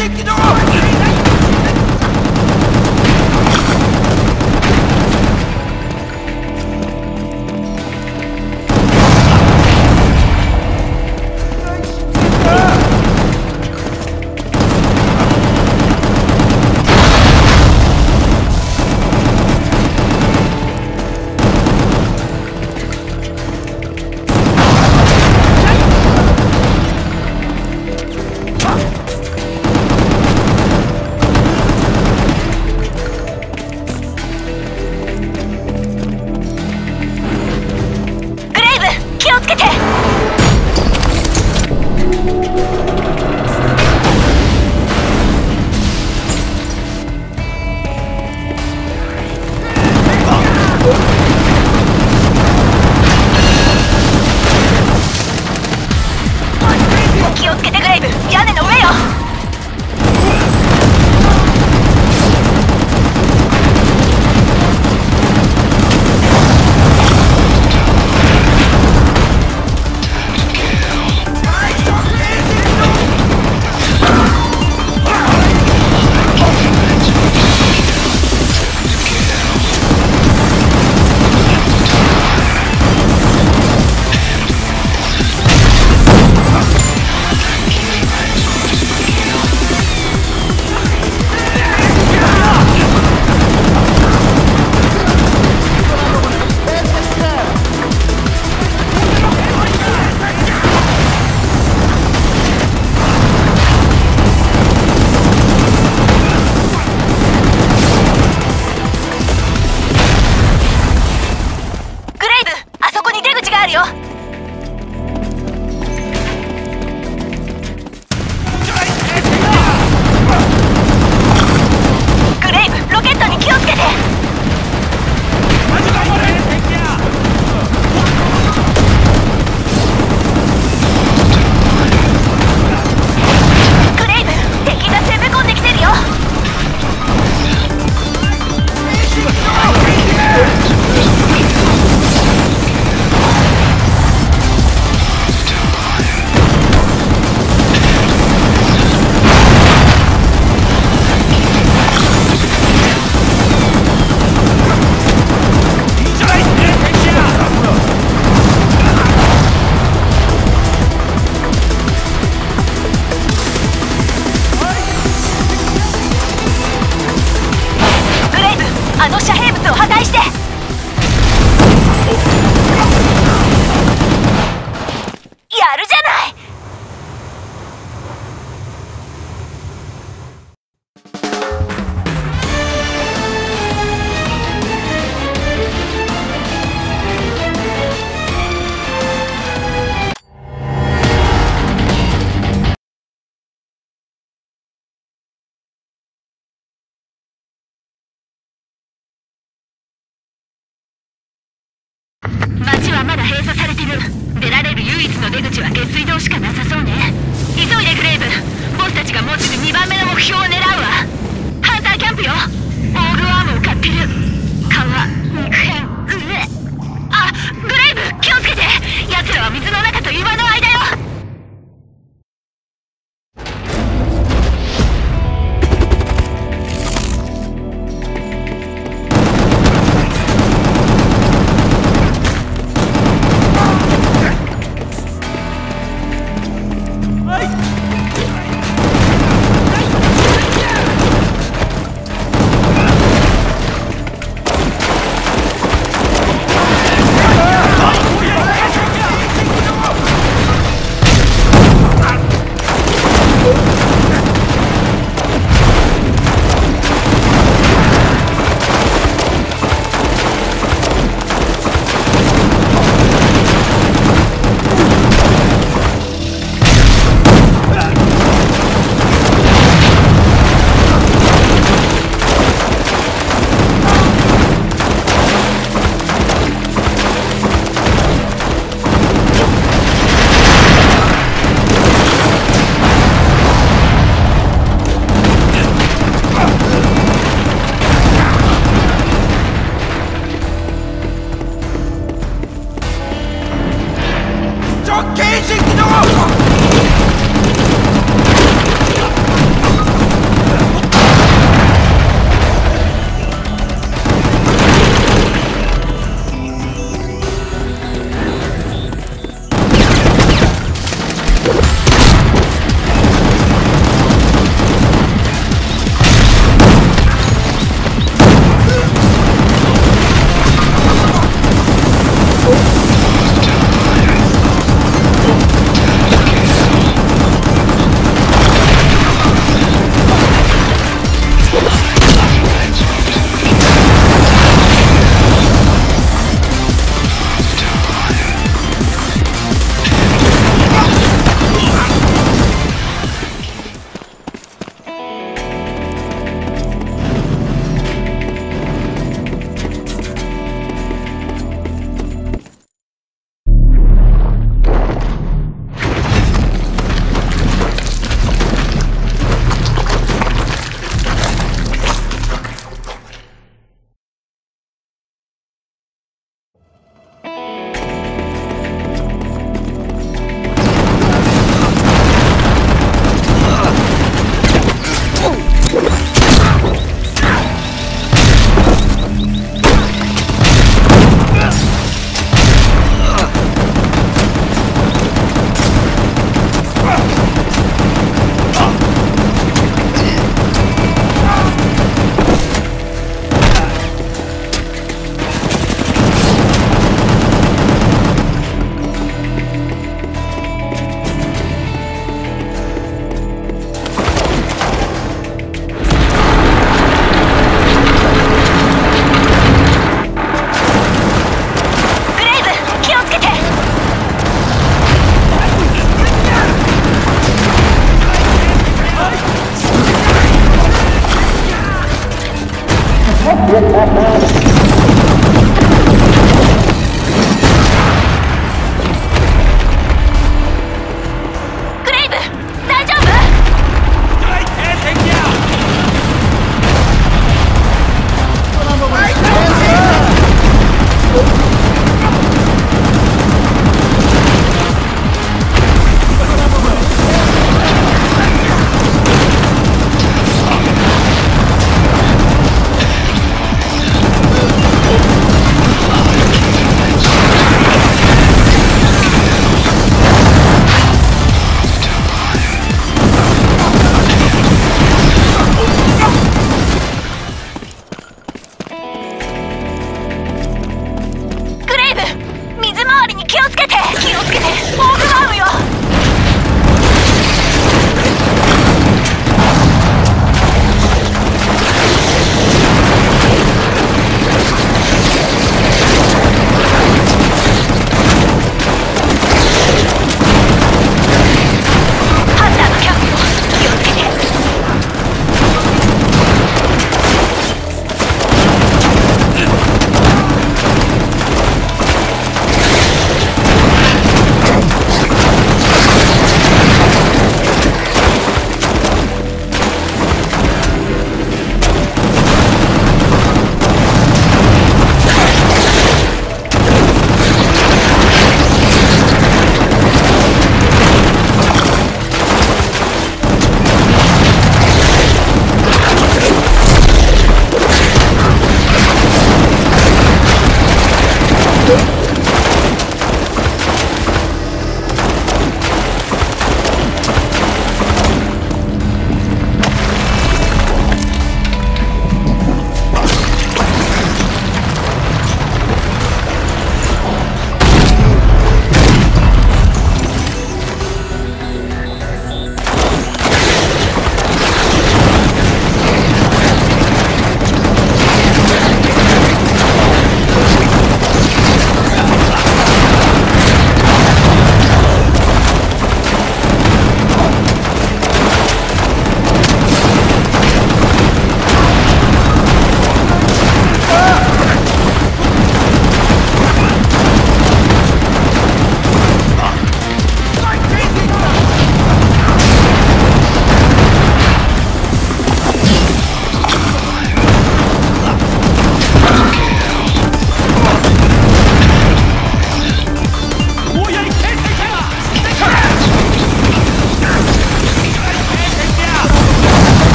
Take it off.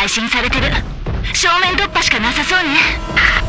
配信されてる。正面突破しかなさそうね。